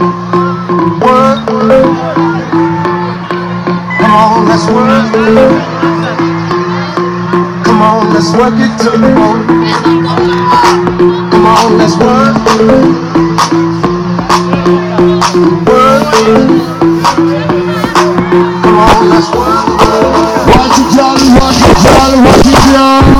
Work. Come on, let's work. Come on, let's work it to the bone. Come on, let's work. Work. Come on, let's work. Watch it, Charlie, watch it, Charlie, watch it, y'all.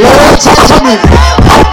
예, 천천히.